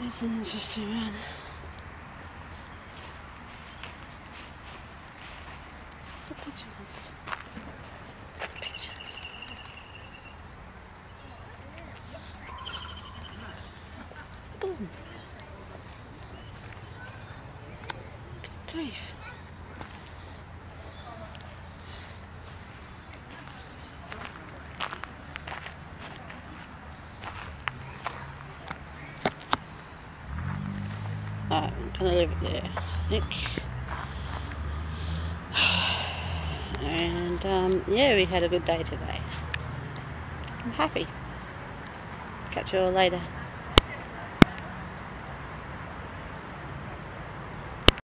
It's an interesting one. It's a pigeons. It's pigeons. Ooh. Good grief. Alright, I'm gonna leave it there, I think. And um, yeah, we had a good day today. I'm happy. Catch you all later.